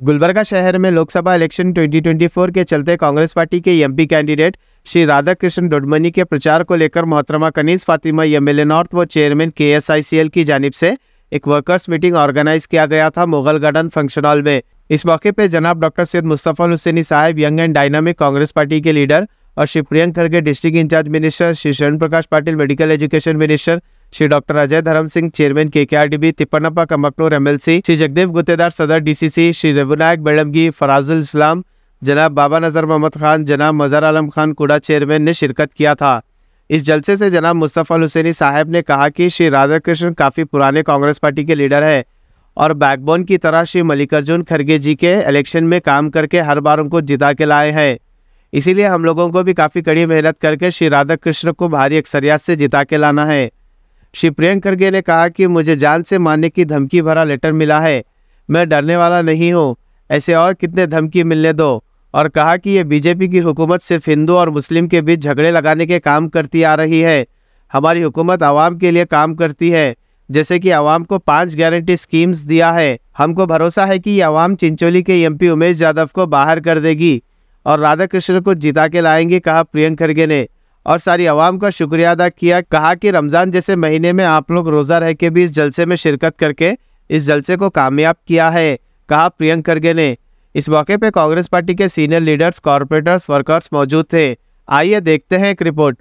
गुलबर्गा शहर में लोकसभा इलेक्शन 2024 के चलते कांग्रेस पार्टी के एमपी कैंडिडेट श्री राधा कृष्ण डोडमनी के प्रचार को लेकर मोहतरमा कनीस, फातिमा एमएलए नॉर्थ व चेयरमैन के की जानब से एक वर्कर्स मीटिंग ऑर्गेनाइज किया गया था मुगल गार्डन फ़ंक्शन हॉल में। इस मौके पर जनाब डॉक्टर सैयद मुस्तफ़ा हुसैनी साहब young and dynamic Congress party के लीडर और श्री प्रियंक खड़गे district in-charge minister Shri Sharan Prakash Patil medical education minister Shri doctor Ajay Dharam Singh, chairman K K R D B Tippannappa Kamaknoor MLC, Shri Jagdev Guttedar सदर DCC, Shri Raghunayak बेड़मगी Farazul इस्लाम, जनाब बाबा नज़र मोहम्मद खान, जनाब मजहर आलम खान, कुड़ा chairman ने शिरकत किया था। इस जलसे से जनाब मुस्तफ़ा हुसैनी साहब ने कहा कि श्री राधा कृष्ण काफ़ी पुराने कांग्रेस पार्टी के लीडर है और बैकबोन की तरह श्री मल्लिकार्जुन खड़गे जी के इलेक्शन में काम करके हर बार उनको जिता के लाए हैं। इसीलिए हम लोगों को भी काफ़ी कड़ी मेहनत करके श्री राधा कृष्ण को भारी अक्सरियात से जिता के लाना है। श्री प्रियंक खड़गे ने कहा कि मुझे जान से मारने की धमकी भरा लेटर मिला है। मैं डरने वाला नहीं हूँ। ऐसे और कितने धमकी मिलने दो? और कहा कि ये बीजेपी की हुकूमत सिर्फ़ हिंदू और मुस्लिम के बीच झगड़े लगाने के काम करती आ रही है। हमारी हुकूमत आवाम के लिए काम करती है। जैसे कि आवाम को पाँच गारंटी स्कीम्स दिया है। हमको भरोसा है कि आवाम चिंचोली के एमपी उमेश यादव को बाहर कर देगी। और राधा कृष्ण को जिता के लाएँगे, कहा प्रियंक खड़गे ने। और सारी आवाम का शुक्रिया अदा किया। कहा कि रमज़ान जैसे महीने में आप लोग रोज़ा रह के भी इस जलसे में शिरकत करके इस जलसे को कामयाब किया है, कहा प्रियंक खरगे ने। इस मौके पर कांग्रेस पार्टी के सीनियर लीडर्स, कॉरपोरेटर्स, वर्कर्स मौजूद थे। आइए देखते हैं एक रिपोर्ट।